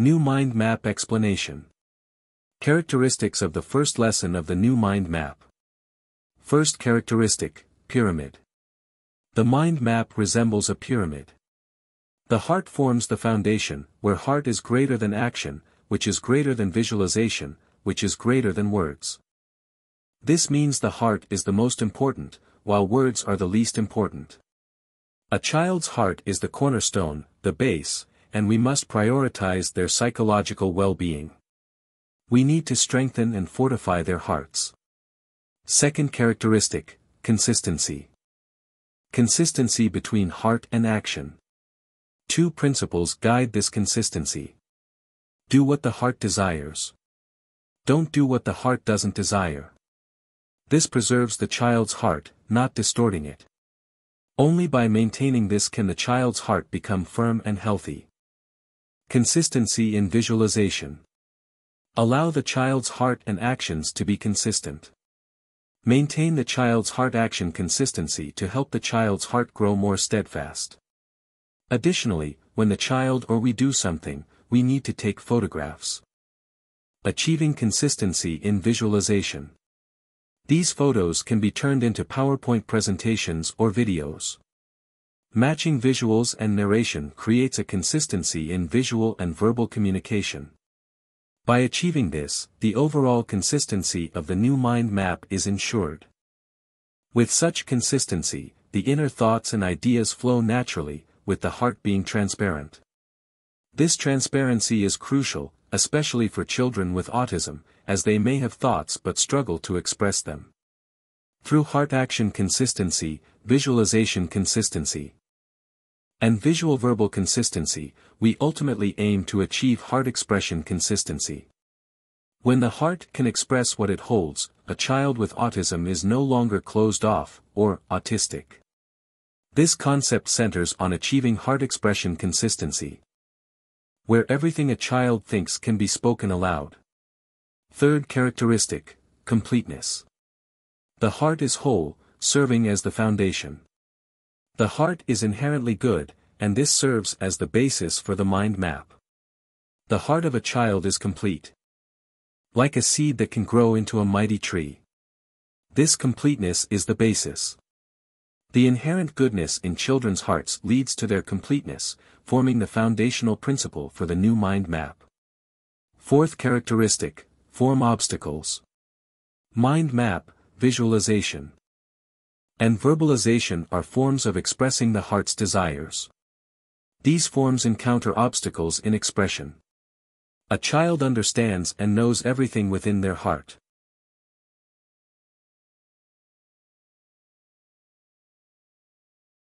New Mind Map Explanation Characteristics of the first lesson of the New Mind Map First characteristic, Pyramid. The mind map resembles a pyramid. The heart forms the foundation, where heart is greater than action, which is greater than visualization, which is greater than words. This means the heart is the most important, while words are the least important. A child's heart is the cornerstone, the base, and we must prioritize their psychological well-being. We need to strengthen and fortify their hearts. Second characteristic, consistency. Consistency between heart and action. Two principles guide this consistency. Do what the heart desires. Don't do what the heart doesn't desire. This preserves the child's heart, not distorting it. Only by maintaining this can the child's heart become firm and healthy. Consistency in visualization. Allow the child's heart and actions to be consistent. Maintain the child's heart-action consistency to help the child's heart grow more steadfast. Additionally, when the child or we do something, we need to take photographs. Achieving consistency in visualization. These photos can be turned into PowerPoint presentations or videos. Matching visuals and narration creates a consistency in visual and verbal communication. By achieving this, the overall consistency of the new mind map is ensured. With such consistency, the inner thoughts and ideas flow naturally, with the heart being transparent. This transparency is crucial, especially for children with autism, as they may have thoughts but struggle to express them. Through heart action consistency, visualization consistency, and visual verbal consistency, we ultimately aim to achieve heart expression consistency. When the heart can express what it holds, a child with autism is no longer closed off, or autistic. This concept centers on achieving heart expression consistency. Where everything a child thinks can be spoken aloud. Third characteristic, completeness. The heart is whole, serving as the foundation. The heart is inherently good, and this serves as the basis for the mind map. The heart of a child is complete. Like a seed that can grow into a mighty tree. This completeness is the basis. The inherent goodness in children's hearts leads to their completeness, forming the foundational principle for the new mind map. Fourth characteristic, form obstacles. Mind map, visualization and verbalization are forms of expressing the heart's desires. These forms encounter obstacles in expression. A child understands and knows everything within their heart.